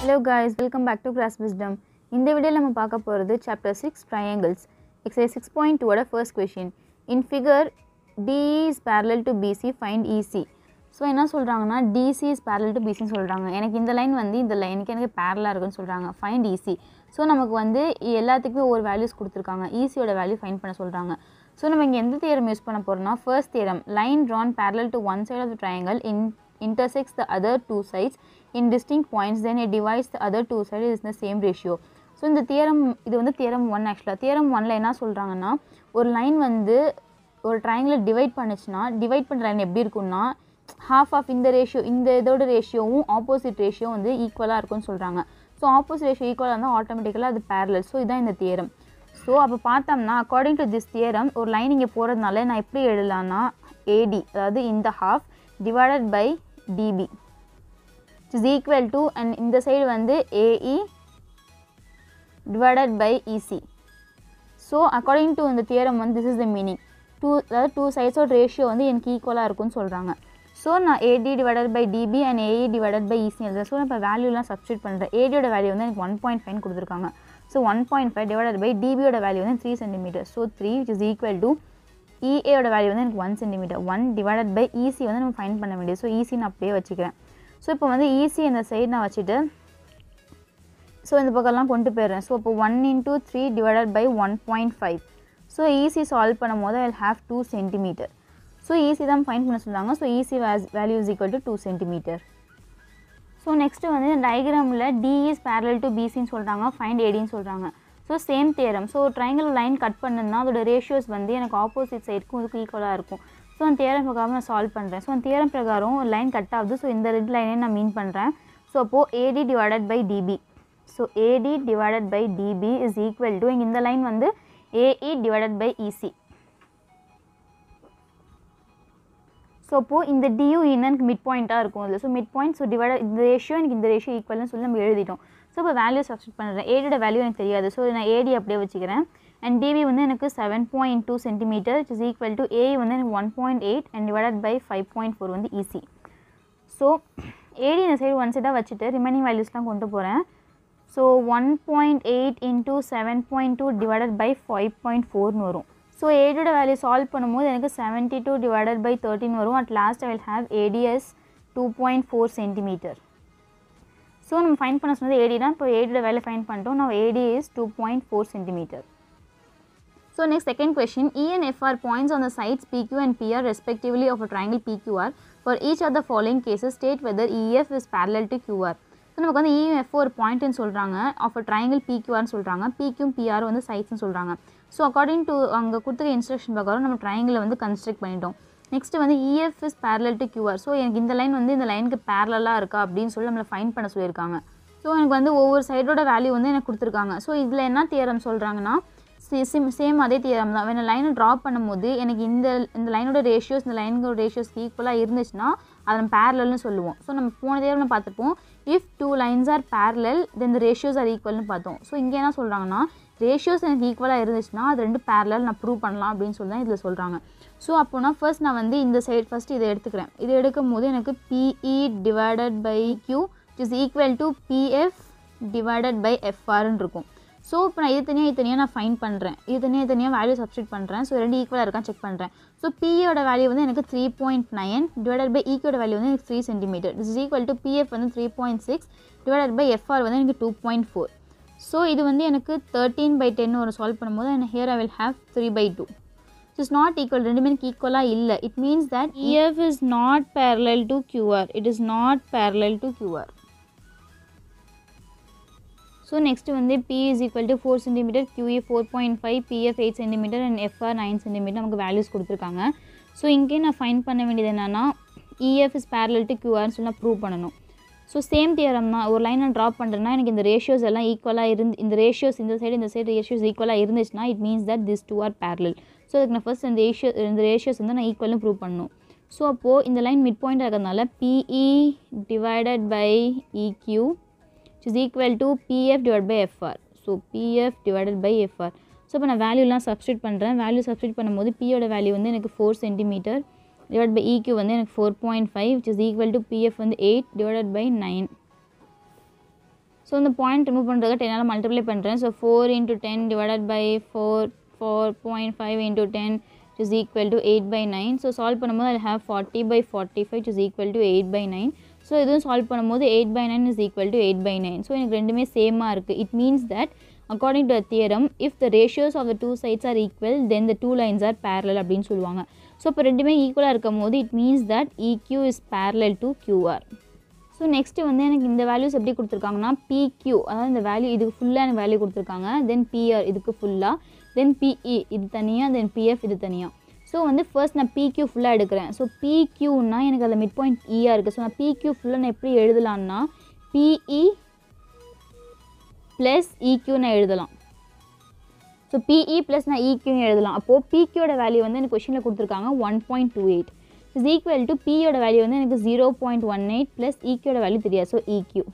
Hello guys welcome back to Grass Wisdom இந்த வீடியோவில் நம்ம பார்க்க போகிறது chapter six triangles exercise six point டூவோட first question in figure DE is parallel to BC find EC so என்ன சொல்கிறாங்கன்னா DC is parallel to பிசின்னு சொல்கிறாங்க எனக்கு இந்த லைன் வந்து இந்த லைனுக்கு எனக்கு பேரலாக இருக்குன்னு சொல்கிறாங்க ஃபைண்ட் ஈசி ஸோ நமக்கு வந்து எல்லாத்துக்குமே ஒரு வேல்யூஸ் கொடுத்துருக்காங்க. ஈஸியோட வேல்யூ ஃபைண்ட் பண்ண சொல்கிறாங்க ஸோ நம்ம இங்கே எந்த தியரம் யூஸ் பண்ண போகிறோம்னா first theorem line drawn parallel to one side of the triangle in intersects the other two sides. In distinct points then it divides the other two sides is the same ratio. So இந்த theorem இது வந்து theorem one ஆக்சுவலாக theorem ஒனில் என்ன சொல்கிறாங்கன்னா ஒரு line வந்து ஒரு ட்ரையாங்கிளை டிவைட் பண்ணுச்சுன்னா டிவைட் பண்ணுற லைன் எப்படி இருக்கும்னா half ஆஃப் இந்த ரேஷியோ இந்த இதோட ரேஷியோவும் ஆப்போசிட் ரேஷியோ வந்து ஈக்குவலாக இருக்கும்னு சொல்கிறாங்க ஸோ ஆப்போசிட் ரேஷியோ ஈக்குவலாக இருந்தால் ஆட்டோமேட்டிக்கலாக அது பேரலல் ஸோ இதுதான் இந்த தியரம் ஸோ அப்போ பார்த்தோம்னா அக்கார்டிங் டு திஸ் தியரம் ஒரு லைன் இங்கே போகிறதுனால நான் எப்படி எழுதலாம்னா ஏடி அதாவது இந்த half divided by DB is equal to and இந்த சைடு வந்து AE divided by EC so according to இந்த தியரம் வந்து this is the meaning two அதாவது டூ சைட்ஸோட ரேஷியோ வந்து எனக்கு ஈக்குவலாக இருக்கும்னு சொல்கிறாங்க ஸோ நான் AD divided by DB and AE divided by EC எழுதுறேன் ஸோ நான் இப்போ வேல்யூலாம் சப்ஸ்டியூட் பண்ணுறேன் ஏடியோட வேல்யூ வந்து எனக்கு ஒன் பாயிண்ட் ஃபைவ் கொடுத்துருக்காங்க. So one point five divided by டிபியோட value வந்து three centimetre so three which is equal to இஏயோட value வந்து எனக்கு one centimetre one divided by EC வந்து நம்ம ஃபைன் பண்ண வேண்டியது. ஸோ ஈசி நான் அப்படியே வச்சுக்கிறேன். ஸோ இப்போ வந்து ஈஸி இந்த சைடு நான் வச்சுட்டு ஸோ இந்த பக்கம்லாம் கொண்டு போயிடுறேன். ஸோ இப்போ one into three divided by one point five so EC solve பண்ணும் போது I have two centimetre so EC தான் ஃபைன் பண்ண சொன்னாங்க. So EC value is equal to two centimetre so next வந்து டயக்ராமில் டி இஸ் பேரல் டு பிசின்னு சொல்கிறாங்க find ஏடின்னு சொல்கிறாங்க so same theorem so triangle line cut பண்ணுன்னா அதோட ரேஷியோஸ் வந்து எனக்கு ஆப்போசிட் சைடுக்கும் இதுக்கு ஈக்குவலாக இருக்கும். ஸோ அந்த தேரம் பிரகாரம் நான் சால்வ் பண்ணுறேன் ஸோ அந்த தேரம் பிரகாரம் ஒரு லைன் கட் ஆகுது. ஸோ இந்த ரெண்டு லைனே நான் மீன் பண்ணுறேன் ஸோ அப்போது AD divided by DB so AD divided by DB is equal to இங்கே இந்த லைன் வந்து AE divided by EC so அப்போது இந்த டியூ எனக்கு மிட் பாயிண்ட்டாக இருக்கும் அதில். So mid point so divide இந்த ரேஷியோ எனக்கு இந்த ரேஷியோ ஈக்குவல்னு சொல்லி நம்ம எழுதிட்டோம். ஸோ இப்போ வேல்யூ சப்ஸ்ட் பண்ணுறேன் ஏடியோட வேல்யூ எனக்கு தெரியாது. ஸோ நான் ஏடி அப்படியே வச்சுக்கிறேன். அண்ட் டிபி வந்து எனக்கு seven point two centimetre is equal to A வந்து எனக்கு one point eight and divided by five point four வந்து ஈஸி ஸோ ஏடி இந்த சைடு ஒன் சைடாக வச்சுட்டு ரிமைனிங் வேல்யூஸ்லாம் கொண்டு போகிறேன் so one point eight into seven point two divided by five point ஃபோர்னு வரும். ஸோ ஏடியோட வேல்யூ சால்வ் பண்ணும்போது எனக்கு seventy two divided by thirteen வரும். At last I will have AD is two point four centimetre so நம்ம find பண்ண சொன்னது ஏடி தான். இப்போ ஏடியோட வேல்யூ ஃபைன் பண்ணிட்டோம். நம்ம AD is two point four centimetre So next second question, E and F are points on the sides PQ and PR respectively of a triangle PQR. For each of the following cases, state whether EF is parallel to QR. So நமக்கு வந்து e EF ஒரு பாயிண்ட்னு சொல்கிறாங்க of a triangle பிக்யூஆர்னு சொல்கிறாங்க பிக்யூம் PR வந்து சைட்ஸ்னு சொல்கிறாங்க so according to அங்கே கொடுத்துக்க instruction பார்க்குறோம் நம்ம ட்ரையாங்கிளை வந்து கன்ஸ்ட்ரக்ட் பண்ணிட்டோம். நெக்ஸ்ட் வந்து EF is parallel to QR so எனக்கு இந்த லைன் வந்து இந்த லைனுக்கு பேரலாக இருக்கா அப்படின்னு சொல்லி நம்மளை ஃபைன் பண்ண சொல்லியிருக்காங்க. ஸோ எனக்கு வந்து ஒவ்வொரு சைடோட வேல்யூ வந்து எனக்கு கொடுத்துருக்காங்க. ஸோ இதில் என்ன தியரம் சொல்கிறாங்கன்னா சேம் சேம் அதே தியரம் தான். வேணும் லைனை ட்ரா பண்ணும்போது எனக்கு இந்த இந்த லைனோட ரேஷியோஸ் இந்த லைனோட ரேஷியோஸ் ஈக்குவலாக இருந்துச்சுன்னா அதை நம்ம பேரலல்னு சொல்லுவோம். ஸோ நம்ம போன தேர்வில் பார்த்துப்போம் if two lines are parallel then இந்த ரேஷியோஸ் ஆர் ஈக்குவல்னு பார்த்தோம். ஸோ இங்கே என்ன சொல்கிறாங்கன்னா ரேஷியோஸ் எனக்கு ஈக்குவலாக இருந்துச்சுன்னா அது ரெண்டு பேரலல் நான் ப்ரூவ் பண்ணலாம் அப்படின்னு சொல்லி தான் இதில் சொல்கிறாங்க ஸோ அப்போனா ஃபர்ஸ்ட் நான் வந்து இந்த சைடு ஃபஸ்ட் இதை எடுத்துக்கிறேன். இதை எடுக்கும் போது எனக்கு PE divided by Q is equal to PF divided by எஃப்ஆர்னு இருக்கும். ஸோ இப்போ நான் இது தனியாக இது தனியாக நான் ஃபைன் பண்ணுறேன் இது தனியாக தனியாக வேல்யூ சப்ஸ்டியூட் பண்ணுறேன் ஸோ ரெண்டு ஈக்குவலாக இருக்கான்னு செக் பண்ணுறேன் ஸோ பியோட வேல்யூ வந்து எனக்கு three point nine divided by ஈக்கோட value வந்து எனக்கு three centimetre is equal to PF வந்து three point six divided by FR வந்து எனக்கு டூ பாயிண்ட் ஃபோர் ஸோ இது வந்து எனக்கு தேர்ட்டீன் பை டென் ஒரு சால்வ் பண்ணும்போது எனக்கு here I will have three by two is not equal ரெண்டுமே எனக்கு ஈக்குவலாக இல்லை. It means that EF is not parallel to QR it is not parallel to QR so next வந்து P is equal to four centimetre QE four point five PF eight centimetre and FR nine centimetre நமக்கு values கொடுத்துருக்காங்க. So இங்கே நான் find பண்ண வேண்டியது என்னென்னா EF is parallel to கியூஆர்னு சொல்லி நான் ப்ரூவ் பண்ணணும். ஸோ சேம் தியரம் தான். ஒரு லைன் நான் ட்ராப் பண்ணுறேன்னா எனக்கு இந்த ரேஷியோஸ் எல்லாம் ஈக்குவலாக இருந்து இந்த ரேஷியோஸ் இந்த சைடு இந்த சைடு ரேஷியோஸ் ஈக்குவலாக இருந்துச்சுன்னா it means that this two are parallel so அதுக்கு நான் ஃபஸ்ட் இந்த ரேஷியோ இந்த ரேஷியோஸ் வந்து நான் ஈக்குவலும் ப்ரூவ் பண்ணணும். ஸோ அப்போது இந்த லைன் மிட் பாயிண்ட் இருக்கிறதுனால PE divided by EQ which is equal to PF divided by FR. So PF divided by FR. So இப்போ நான் வேல்யூலாம் சப்ஸ்டியூட் பண்ணுறேன் வேல்யூ சப்ஸ்டியூட் பண்ணும்போது பியோட வேல்யூ வந்து எனக்கு four centimetre divide by EQ வந்து எனக்கு four point five which is equal to PF வந்து eight divided by nine so இந்த பாயிண்ட் ரிமூவ் பண்ணுறதுக்கு டென்னால் மல்டிப்ளை பண்ணுறேன் so four into ten divided by four four point five into ten is equal to eight by nine so solve பண்ணும்போது அதில் have forty by forty five is equal to eight by nine so இதுவும் solve பண்ணும்போது eight by nine is equal to eight by nine so எனக்கு ரெண்டுமே சேமாக இருக்குது it means that according to a theorem if the ratios of the two sides are equal then the two lines are parallel அப்படின்னு சொல்லுவாங்க. So இப்போ ரெண்டுமே ஈக்குவலாக இருக்கும் போது it means that EQ is parallel to QR so next வந்து எனக்கு இந்த வேல்யூஸ் எப்படி கொடுத்துருக்காங்கன்னா பிக்யூ அதாவது இந்த வேல்யூ இதுக்கு ஃபுல்லாக எனக்கு வேல்யூ கொடுத்துருக்காங்க தென் பிஆர் இதுக்கு ஃபுல்லாக தென் பிஇ இது தனியாக தென் பிஎஃப் இது தனியாக ஸோ வந்து ஃபர்ஸ்ட் நான் பிக்யூ ஃபுல்லாக எடுக்கிறேன். ஸோ பிக்யூன்னா எனக்கு அதில் மிட் பாயிண்ட் இயாக இருக்குது ஸோ நான் பிக்யூ ஃபுல்லாக நான் எப்படி எழுதலான்னா பிஇ ப்ளஸ் இக்யூ நான் எழுதலாம். ஸோ பிஇ ப்ளஸ் நான் இக்யூன்னு எழுதலாம். அப்போது பிக்யூட வேல்யூ வந்து எனக்கு கொஷினில் கொடுத்துருக்காங்க one point two eight is equal to பியோட வேல்யூ வந்து எனக்கு zero point one eight plus இக்யூட value தெரியாது. ஸோ இக்யூ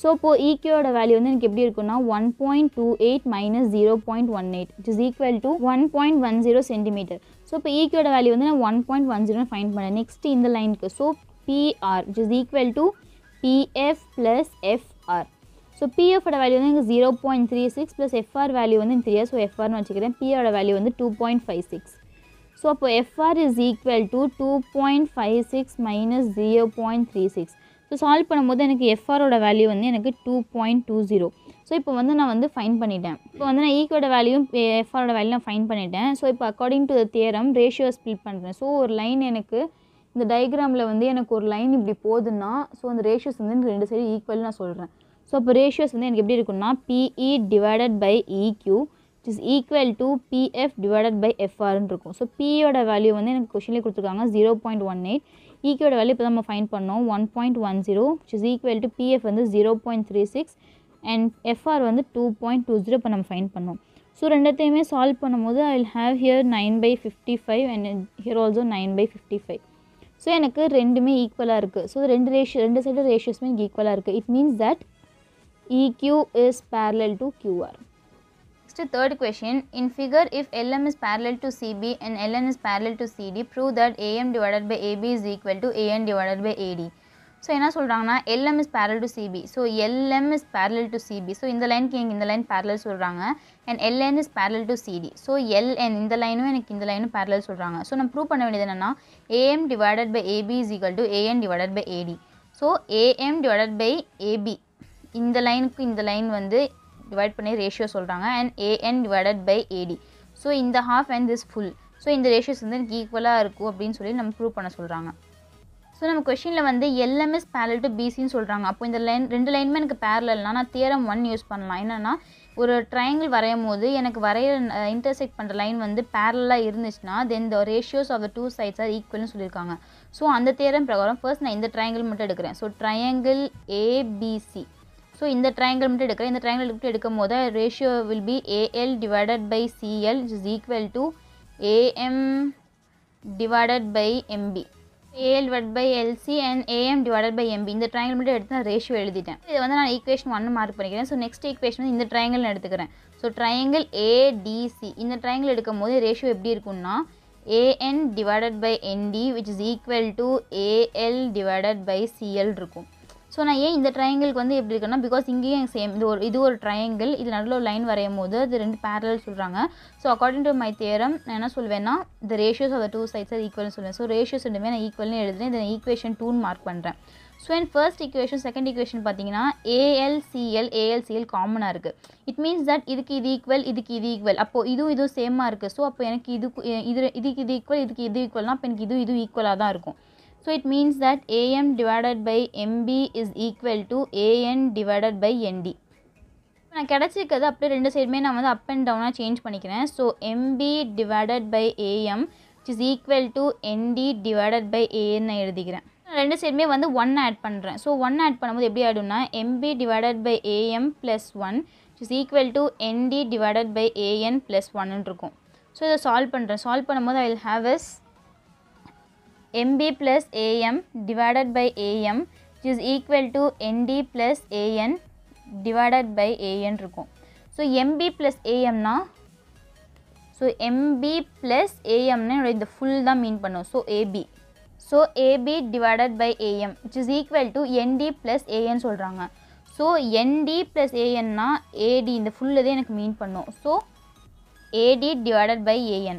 ஸோ இப்போது இக்யூட வேல்யூ வந்து எனக்கு எப்படி இருக்குன்னா one point two eight minus zero point one eight it is equal to one point one zero centimetre so இப்போ ஈக்யூட வேல்யூ வந்து நான் one point one zero find பண்ணேன். நெக்ஸ்ட் இந்த லைனுக்கு so PR it is equal to BF plus FR so பிஎஃபோட value வந்து எனக்கு zero point three six plus FR value வந்து எனக்கு தெரியாது. ஸோ எஃப்ஆர்னு வச்சுக்கிறேன். பியோட வேல்யூ வந்து two point five six so அப்போ FR is equal to two point five six minus zero point three six so solve பண்ணும்போது எனக்கு எஃப்ஆரோட வேல்யூ வந்து எனக்கு two point two zero so இப்போ வந்து நான் வந்து ஃபைன் பண்ணிட்டேன். இப்போ வந்து நான் ஈக்கோட வேல்யூ எஃப்ஆரோட வேல்யூ நான் ஃபைன் பண்ணிட்டேன். ஸோ இப்போ according to the theorem ratio split பண்ணுறேன் ஸோ ஒரு லைன் எனக்கு இந்த டயக்ராமில் வந்து எனக்கு ஒரு லைன் இப்படி போகுதுன்னா ஸோ அந்த ரேஷியோஸ் வந்து எனக்கு ரெண்டு சைடு ஈக்குவல் நான் சொல்கிறேன் ஸோ அப்போ ரேஷியோஸ் வந்து எனக்கு எப்படி இருக்குன்னா BE divided by EQ it is equal to BF divided by எஃப்ஆர்னு இருக்கும். ஸோ பியோட வேல்யூ வந்து எனக்கு கொஷின்லேயே கொடுத்துருக்காங்க. ஜீரோ பாயிண்ட் ஒன் எயிட் ஈக்கியோட வேல்யூ இப்போ நம்ம ஃபைன் பண்ணோம். One point one zero it is equal to BF வந்து zero point three six and FR வந்து டூ பாயிண்ட் டூ ஜீரோ இப்போ நம்ம ஃபைன் பண்ணோம். ஸோ ரெண்டத்தையுமே சால்வ் பண்ணும்போது I will have here nine by fifty five and here also nine by fifty five so எனக்கு ரெண்டுமே ஈக்குவலாக இருக்குது ஸோ ரெண்டு ரேஷியோ ரெண்டு சைடு ரேஷியோஸுமே எனக்கு ஈக்குவலாக இருக்குது it means that EQ is parallel to QR. Next third question. In figure if LM is parallel to CB and LN is parallel to CD prove that AM divided by AB is equal to AN divided by AD. So என்ன சொல்கிறாங்கன்னா LM is parallel to CB so LM is parallel to CB so இந்த லைனுக்கு எனக்கு இந்த line parallel சொல்கிறாங்க and LN is parallel to CD so LN இந்த லைனும் எனக்கு இந்த லைனும் பேரல் சொல்கிறாங்க ஸோ நம்ம ப்ரூவ் பண்ண வேண்டியது என்னென்னா AM divided by AB is equal to AN divided by AD so AM divided by AB இந்த லைனுக்கு இந்த லைன் வந்து டிவைட் பண்ணி ரேஷியோ சொல்கிறாங்க and AN divided by AD so இந்த half and this full so இந்த ரேஷியோஸ் வந்து எனக்கு ஈக்குவலாக இருக்கும் அப்படின்னு சொல்லி நம்ம ப்ரூவ் பண்ண சொல்கிறாங்க ஸோ நம்ம கொஷினில் வந்து எல்எம்எஸ் பேரல் டு பிசின்னு சொல்கிறாங்க அப்போ இந்த லைன் ரெண்டு லைனுமே எனக்கு பேரலல்னா நான் தியரம் ஒன் யூஸ் பண்ணலாம். என்னென்னா ஒரு ட்ரையாங்கிள் வரையும் போது எனக்கு வரைய இன்டர்செக்ட் பண்ணுற லைன் வந்து பேரலாக இருந்துச்சுன்னா then the ratios of the two sides are ஈக்குவல்னு சொல்லியிருக்காங்க. ஸோ அந்த தேரம் பிரகாரம் ஃபர்ஸ்ட் நான் இந்த ட்ரையாங்கிள் மட்டும் எடுக்கிறேன். ஸோ ட்ரையாங்கிள் ஏபிசி ஸோ இந்த ட்ரையாங்கிள் மட்டும் எடுக்கிறேன். இந்த ட்ரையாங்கிள் மட்டும் எடுக்கும் போது ratio will be AL divided by CL is equal to AM divided by MB AL divide by LC and AM divided by MB இந்த ட்ரையாங்கிள் மட்டும் எடுத்து நான் ரேஷியோ எழுதிட்டேன். இதை வந்து நான் ஈக்குவேஷன் ஒன்று மார்க் பண்ணிக்கிறேன். ஸோ நெக்ஸ்ட் ஈக்குவேஷன் வந்து இந்த ட்ரையாங்கிள் எடுத்துக்கிறேன். ஸோ ட்ரையாங்கிள் ஏடிசி இந்த ட்ரையாங்கிள் எடுக்கும் போது ரேஷியோ எப்படி இருக்கும்னா AN divided by ND which is equal to AL divided by CL இருக்கும். ஸோ நான் ஏன் இந்த ட்ரையாங்கிளுக்கு வந்து எப்படி இருக்குன்னா பிகாஸ் இங்கேயும் சேம் இது ஒரு இது ஒரு ட்ரையாங்கிள் இது நடுவில் ஒரு லைன் வரையும் போது அது ரெண்டு பேரல் சொல்கிறாங்க so according to my theorem நான் என்ன சொல்வேன்னா இந்த ரேஷியோஸ் ஆஃப் டூ சைட்ஸ் அது ஈக்குவல்னு சொல்லுவேன் ஸோ ரேஷியோஸ் ரெண்டுமே நான் ஈக்குவல்னு எழுதுறேன். இதை ஈக்குவேஷன் டூன்னு மார்க் பண்ணுறேன் ஸோ என் ஃபர்ஸ்ட் ஈக்குவேஷன் செகண்ட் ஈக்குவேஷன் பார்த்தீங்கன்னா ஏஎல்சிஎல் ஏஎல்சிஎல் காமனாக இருக்குது இட் மீன்ஸ் தட் இதுக்கு இது ஈக்குவல் இதுக்கு இது ஈக்குவல் அப்போது இதுவும் இதுவும் சேமாக இருக்குது ஸோ அப்போ எனக்கு இதுக்கு இது இதுக்கு இது ஈக்குவல் இதுக்கு இது ஈக்குவல்னா அப்போ எனக்கு இதுவும் இது ஈக்குவலாக தான் இருக்கும். So it means that AM divided by MB is equal to AN divided by ND. நான் கிடச்சிருக்கிறது அப்படியே ரெண்டு சைடுமே நான் வந்து அப் அண்ட் டவுனாக சேஞ்ச் பண்ணிக்கிறேன். So MB divided by AM is equal to ND divided by AN நான் எழுதிக்கிறேன். ரெண்டு சைடுமே வந்து ஒன் ஆட் பண்ணுறேன் ஸோ ஒன் ஆட் பண்ணும்போது எப்படி ஆகிடும்னா MB divided by AM plus one is equal to ND divided by AN plus ஒன்னு இருக்கும். ஸோ இதை சால்வ் பண்ணுறேன் சால்வ் பண்ணும்போது I will have as MB plus AM divided by AM which is equal to ND plus AN divided by AN இருக்கும் so MB plus AMனா so MB plus AMனா என்னோட இந்த full தான் மீன் பண்ணும் so AB so AB divided by AM which is equal to ND plus AN சொல்கிறாங்க so ND plus AN நா AD இந்த ஃபுல் இதே எனக்கு மீன் பண்ணும் so AD divided by AN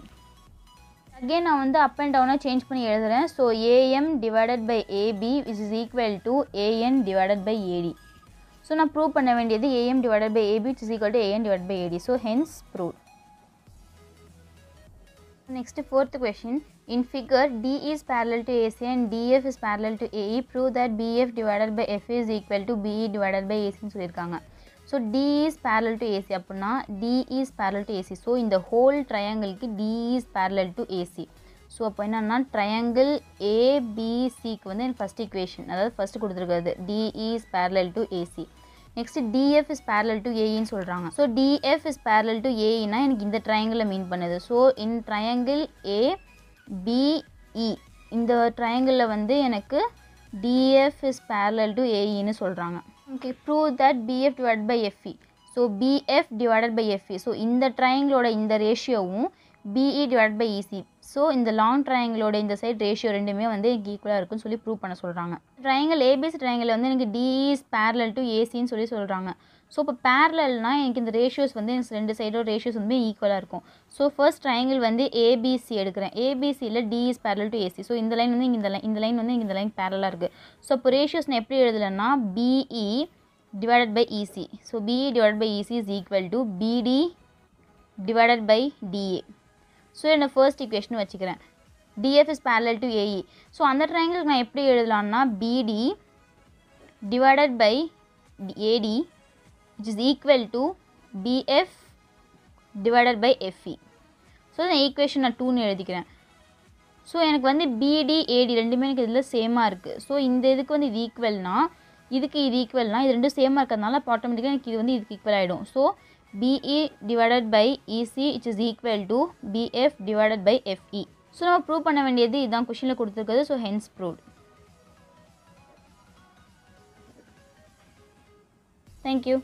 again நான் வந்து அப் அண்ட் டவுனாக சேஞ்ச் பண்ணி எழுதுகிறேன் so AM divided by AB is is equal to AN divided by AD so நான் ப்ரூவ் பண்ண வேண்டியது AM divided by AB is equal to AN divide by AD so hence prove next fourth question in figure D is parallel to AC and DF is parallel to AE prove that BF divided by F is equal to BE divided by ஏசின்னு சொல்லியிருக்காங்க. So D is parallel to AC அப்படின்னா D is parallel to AC so இந்த whole ட்ரையாங்கிளுக்கு D is parallel to AC so அப்போ என்னன்னா triangle ஏபிசிக்கு வந்து எனக்கு first equation அதாவது first கொடுத்துருக்கிறது. D is parallel to AC next DF is parallel to ஏஇன்னு சொல்கிறாங்க so DF is parallel to ஏஇனா எனக்கு இந்த ட்ரையாங்கிளை மீன் பண்ணுது. So in triangle A BE இந்த ட்ரையாங்கிளில் வந்து எனக்கு டிஎஃப் இஸ் parallel டு ஏஇன்னு சொல்கிறாங்க okay prove that BF divide by FE so BF divided by FE so இந்த ட்ரையாங்கிளோட இந்த ரேஷியோவும் BE divide by EC so இந்த லாங் ட்ரையாங்கிளோட இந்த சைட் ரேஷியோ ரெண்டுமே வந்து எனக்கு ஈக்குவலாக இருக்குன்னு சொல்லி ப்ரூவ் பண்ண சொல்கிறாங்க ட்ரையாங்கிள் ஏபிசி ட்ரையாங்கிள் வந்து எனக்கு டிஇ இஸ் parallel ஏசின்னு சொல்லி சொல்கிறாங்க ஸோ இப்போ பேரலல்னால் எனக்கு இந்த ரேஷியோஸ் வந்து எனக்கு ரெண்டு சைடோட ரேஷியோஸ் வந்து ஈக்குவலாக இருக்கும். ஸோ ஃபர்ஸ்ட் ட்ரையாங்கிள் வந்து ஏபிசி எடுக்கிறேன். ஏபிசியில் D is parallel to AC so இந்த லைன் வந்து இங்கே இந்த லைன் இந்த லைன் வந்து இங்கே இந்த லைன் பேரலாக இருக்குது ஸோ இப்போ ரேஷியோஸ் நான் எப்படி எழுதலைன்னா BE divided by EC so BE divide by EC is equal to BD divided by DA so என்ன ஃபர்ஸ்ட் இக்குவேஷன் வச்சுக்கிறேன். DF is parallel to AE so அந்த ட்ரையாங்கிளுக்கு நான் எப்படி எழுதலான்னா BD divided by AD which is equal to BF divided by FE so நான் equation நான் டூன்னு எழுதிக்கிறேன். ஸோ எனக்கு வந்து பிடி ஏடி ரெண்டுமே எனக்கு இதில் சேமாக இருக்குது ஸோ இந்த இதுக்கு வந்து இது ஈக்குவல்னால் இதுக்கு இது ஈக்குவல்னால் இது ரெண்டும் சேமாக இருக்கிறதுனால ஆட்டோமேட்டிக்காக எனக்கு இது வந்து இதுக்கு ஈக்குவல் ஆகிடும் so BE divided by EC it is equal to BF divided by FE so நம்ம ப்ரூவ் பண்ண வேண்டியது இதுதான் கொஷினில் கொடுத்துருக்குது ஸோ ஹென்ஸ் ப்ரூவ்ட் தேங்க்யூ